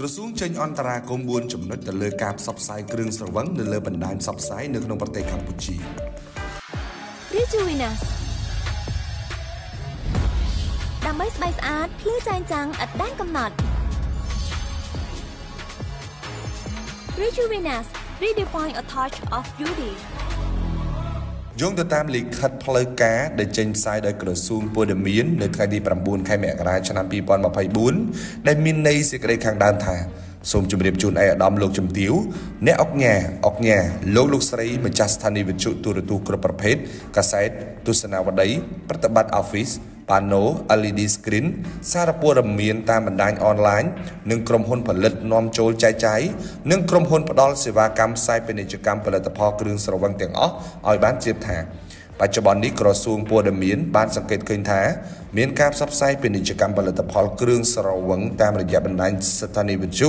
ក្រសួងចេញអន្តរាគមន៍4ចំណុចទៅលើការផ្សព្វផ្សាយគ្រឿងស្រវឹងនៅលើបណ្ដាញផ្សព្វផ្សាយនៅក្នុងប្រទេសកម្ពុជា Rejuvenas ដើម្បីស្បែកស្អាតភ្លឺចែងចាំងឥតដែនកំណត់ Rejuvenas redefine a touch of beauty យោងទៅតាមលិខិតផ្លូវការដែលចេញផ្សាយដោយក្រសួងពលរដ្ឋនៅថ្ងៃទី9ខែមករាឆ្នាំ2024ដែលមានន័យសេចក្តីខាងដើមថាសូមជម្រាបជូនឯកឧត្តមលោកជំទាវអ្នកអុកញ៉ាអុកញ៉ាលោកលោកស្រីម្ចាស់ស្ថានីយវិទ្យុទូរទស្សន៍គ្រប់ប្រភេទកាសែតទស្សនាវដ្តីប្រតិបត្តិ Office ប៉ាណូ LED screen សារព័ត៌មានតាមបណ្ដាញអនឡាញនិងក្រុមហ៊ុនផលិតនាំចូលចែកចាយនិងក្រុមហ៊ុនផ្ដល់សេវាកម្មផ្សាយពាណិជ្ជកម្មផលិតផលគ្រឿងស្រវឹងទាំងអស់ឲ្យបានជ្រាបថាបច្ចុប្បន្ននេះក្រសួងពលរដ្ឋបានសង្កេតឃើញថាមានការផ្សព្វផ្សាយពាណិជ្ជកម្មផលិតផលគ្រឿងស្រវឹងតាមរយៈបណ្ដាញស្ថានីយវិទ្យុ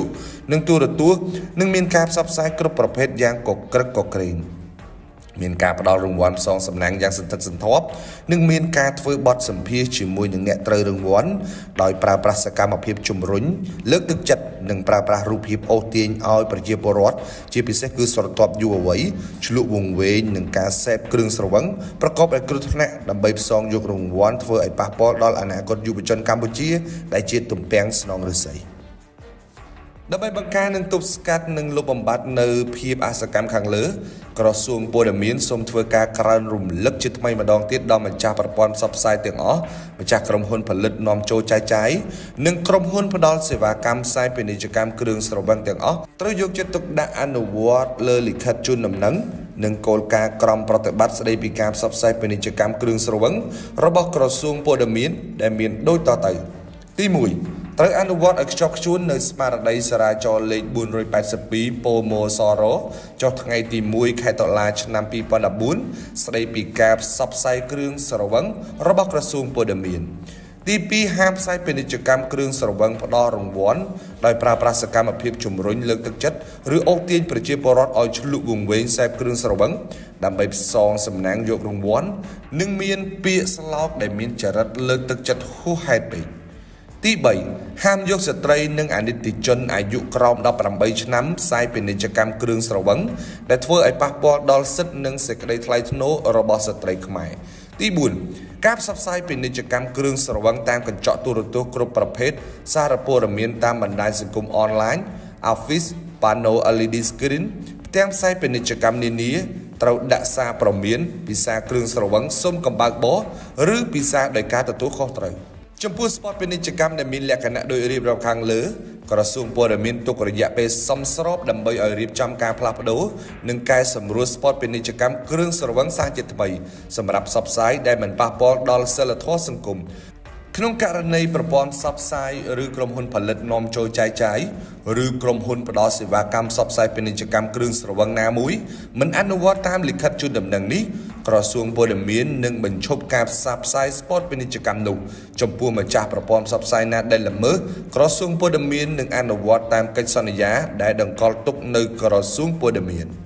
និងទូរទស្សន៍និងមានការផ្សព្វផ្សាយគ្រប់ប្រភេទយ៉ាងកក្រឹកកក្រែង។ មានការផ្ដល់រង្វាន់ផ្សងសំណាងយ៉ាងសន្ធឹកសន្ធាប់និងមានការធ្វើបទសម្ភាសជាមួយនឹងអ្នកត្រូវរង្វាន់ដោយប្រើប្រាស់សកម្មភាពជំរុញលើកទឹកចិត្តនិងប្រើប្រាស់រូបភាពអូសទាញឲ្យប្រជាពលរដ្ឋជាពិសេសគឺស្រទាប់យុវវ័យឆ្លក់វង្វេងនឹងការសេពគ្រឿងស្រវឹងប្រកបដោយគ្រោះថ្នាក់ដើម្បីផ្សងយករង្វាន់ធ្វើឲ្យប៉ះពាល់ដល់អនាគតយុវជនកម្ពុជាដែលជាទំពាំងស្នងឫស្សី។ ដើម្បីបង្ការនិងទប់ស្កាត់និងលុបបំបាត់នៅភាពអសកម្មខាងលើក្រសួងពលរដ្ឋសូមធ្វើការក្រើនរំលឹកជាថ្មីម្ដងទៀតដល់ម្ចាស់ប្រព័ន្ធផ្សព្វផ្សាយទាំងអស់ម្ចាស់ក្រុមហ៊ុនផលិតនាំចូលចែកចាយនិងក្រុមហ៊ុនផ្ដល់សេវាកម្មផ្សាយពាណិជ្ជកម្មគ្រឿងស្រវឹងទាំងអស់ត្រូវយកចិត្តទុកដាក់អនុវត្តលើលិខិតជូនដំណឹងនិងគោលការណ៍ក្រមប្រតិបត្តិស្តីពីការផ្សព្វផ្សាយពាណិជ្ជកម្មគ្រឿងស្រវឹងរបស់ក្រសួងពលរដ្ឋដែលមានដូចតទៅ ទី1 ត្រូវអនុវត្តឲ្យខ្ជាប់ខ្ជួននៅស្មារតីសារាចរលេខ482ពោមសរចុះថ្ងៃទី1ខែតុលាឆ្នាំ2014ស្តីពីការផ្សព្វផ្សាយគ្រឿងស្រវឹងរបស់ក្រសួងពលរដ្ឋទី2ហាមផ្សាយពាណិជ្ជកម្មគ្រឿងស្រវឹងផ្ដល់រង្វាន់ដោយប្រើប្រាស់សកម្មភាពជំរុញលើកទឹកចិត្តឬអូសទាញប្រជាពលរដ្ឋឲ្យឆ្លុះវង្វេងសេពគ្រឿងស្រវឹងដើម្បីផ្សងសំណាងយករង្វាន់និងមានពាក្យស្លោកដែលមានចរិតលើកទឹកចិត្តហួសហេតុពេក ទី3ហាមយកស្ត្រីនិងអនិច្ចជនអាយុក្រោម18ឆ្នាំផ្សាយពាណិជ្ជកម្មគ្រឿងស្រវឹងដែលធ្វើឲ្យប៉ះពាល់ដល់សិទ្ធិនិងសេចក្តីថ្លៃថ្នូររបស់ស្ត្រីខ្មែរទី4ការផ្សព្វផ្សាយពាណិជ្ជកម្មគ្រឿងស្រវឹងតាមកញ្ចក់ទូរទស្សន៍គ្រប់ប្រភេទសារព័ត៌មានតាមបណ្ដាញសង្គមអនឡាញ Office Pano LED screen ផ្ទាំងផ្សាយពាណិជ្ជកម្មនានាត្រូវដាក់សារព្រមានពីសារគ្រឿងស្រវឹងសុំកំបើកបោឬពីសារដោយការទទួលខុសត្រូវ។ ចំពោះស្ពតពាណិជ្ជកម្មដែលមានលក្ខណៈដោយរៀបរាប់ខាងលើក្រសួងព័ត៌មានទុករយៈពេលសមស្របដើម្បីឲ្យរៀបចំការផ្លាស់ប្ដូរនិងកែសម្រួលស្ពតពាណិជ្ជកម្មគ្រឿងស្រវឹងសាជាថ្មីសម្រាប់ផ្សព្វផ្សាយដែលមិនប៉ះពាល់ដល់សិលធម៌សង្គមក្នុងករណីប្រព័ន្ធផ្សព្វផ្សាយឬក្រុមហ៊ុនផលិតនាំចូលចែកចាយឬក្រុមហ៊ុនផ្ដល់សេវាកម្មផ្សព្វផ្សាយពាណិជ្ជកម្មគ្រឿងស្រវឹងណាមួយមិនអនុវត្តតាមលិខិតជូនដំណឹងនេះ ក្រសួងពលរដ្ឋនឹងបញ្ឈប់ការផ្សព្វផ្សាយស្ពតពាណិជ្ជកម្មនោះចំពោះម្ចាស់ប្រព័ន្ធផ្សព្វផ្សាយណាដែលល្មើសក្រសួងពលរដ្ឋនឹងអនុវត្តតាមកិច្ចសន្យាដែលដង្កល់ទុកនៅក្រសួងពលរដ្ឋ